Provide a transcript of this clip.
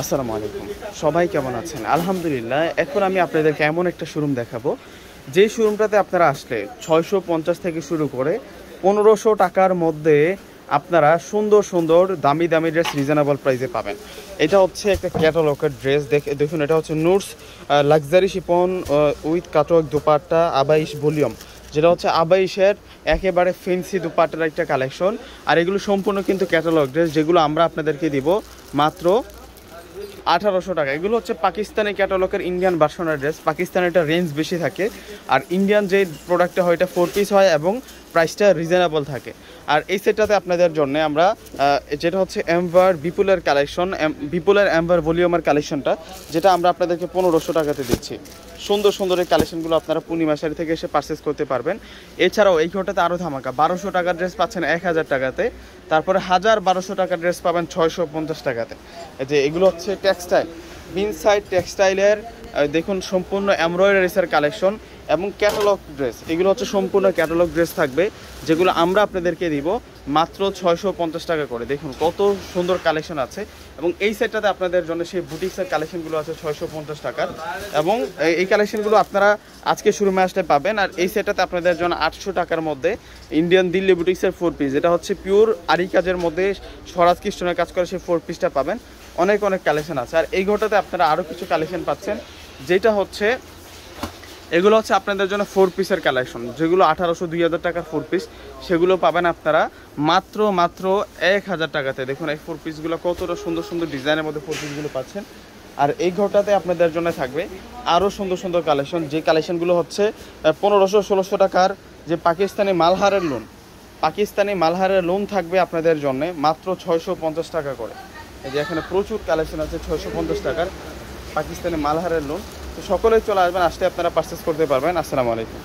আসসালামু আলাইকুম। সবাই কেমন আছেন? আলহামদুলিল্লাহ, এখন আমি আপনাদেরকে এমন একটা শোরুম দেখাবো। যে শোরুমটাতে আপনারা আসলে ছয়শো পঞ্চাশ থেকে শুরু করে পনেরোশো টাকার মধ্যে আপনারা সুন্দর সুন্দর, দামি দামি ড্রেস রিজনেবল প্রাইসে পাবেন। এটা হচ্ছে একটা ক্যাটালগের ড্রেস দেখে, দেখুন, এটা হচ্ছে নুটস লাক্সারি শিপন উইথ কাটক দুপাট্টা, আবাইশ ভলিউম যেটা হচ্ছে আবাইশের একেবারে ফেন্সি দুপাট্টার একটা কালেকশন আর এগুলো সম্পূর্ণ কিন্তু ক্যাটালগ ড্রেস যেগুলো আমরা আপনাদেরকে দিব মাত্র আঠারোশো টাকা। এগুলো হচ্ছে পাকিস্তানি ক্যাটালগের ইন্ডিয়ান ভার্সনের ড্রেস পাকিস্তানের একটা রেঞ্জ বেশি থাকে। আর ইন্ডিয়ান যে প্রোডাক্টটা হয়, এটা ফোর পিস হয় এবং প্রাইসটা রিজনেবল থাকে। আর এই সেটটাতে আপনাদের জন্য আমরা যেটা হচ্ছে এমভার বিপুলের কালেকশন বিপুলের এমভার ভলিউমের কালেকশনটা যেটা আমরা আপনাদেরকে পনেরোশো টাকাতে দিচ্ছি। সুন্দর সুন্দর এই কালেকশনগুলো আপনারা পূর্ণিমা শাড়ি থেকে এসে পারচেস করতে পারবেন। এছাড়াও এই ঘরটাতে আরও ধামাকা, বারোশো টাকার ড্রেস পাচ্ছেন এক হাজার টাকাতে। তারপরে হাজার বারোশো টাকার ড্রেস পাবেন ছয়শো পঞ্চাশ টাকাতে। যে এগুলো হচ্ছে টেক্সটাইল বিনসাইড টেক্সটাইলের দেখুন সম্পূর্ণ এমব্রয়ডারিসের কালেকশন এবং ক্যাটালগ ড্রেস এগুলো হচ্ছে সম্পূর্ণ ক্যাটালগ ড্রেস থাকবে, যেগুলো আমরা আপনাদেরকে দিব মাত্র ছয়শো পঞ্চাশ টাকা করে। দেখুন কত সুন্দর কালেকশন আছে। এবং এই সেটটাতে আপনাদের জন্য সেই বুটিক্সের কালেকশনগুলো আছে ছয়শো পঞ্চাশ টাকার। এবং এই- কালেকশনগুলো আপনারা আজকে শুরু আসলে পাবেন। আর এই সেটটাতে আপনাদের জন্য আটশো টাকার মধ্যে ইন্ডিয়ান দিল্লি বুটিক্সের ফোর পিস যেটা হচ্ছে পিওর আরি কাজের মধ্যে স্বরাজ কৃষ্ণের কাজ করে সেই ফোর পিসটা পাবেন। অনেক অনেক কালেকশন আছে। আর এই ঘটাতে আপনারা আরও কিছু কালেকশন পাচ্ছেন, যেটা হচ্ছে এগুলো হচ্ছে আপনাদের জন্য ফোর পিসের কালেকশন যেগুলো আঠারোশো, দুই হাজার টাকার ফোর পিস সেগুলো পাবেন আপনারা মাত্র মাত্র এক হাজার টাকাতে। দেখুন, এই ফোর পিসগুলো কতটা সুন্দর সুন্দর ডিজাইনের মধ্যে ফোর পিসগুলো পাচ্ছেন। আর এই ঘরটাতে আপনাদের জন্য থাকবে আরও সুন্দর সুন্দর কালেকশন যে কালেকশনগুলো হচ্ছে পনেরোশো, ষোলোশো টাকার যে পাকিস্তানি মালহারের লোন পাকিস্তানি মালহারের লোন থাকবে আপনাদের জন্য মাত্র ছয়শো পঞ্চাশ টাকা করে। এই যে এখানে প্রচুর কালেকশন আছে, ছয়শো পঞ্চাশ টাকার পাকিস্তানি মালহারের লোন সকলেই চলে আসবেন আসলে আপনারা পারচেস করতে পারবেন। আসসালামু আলাইকুম।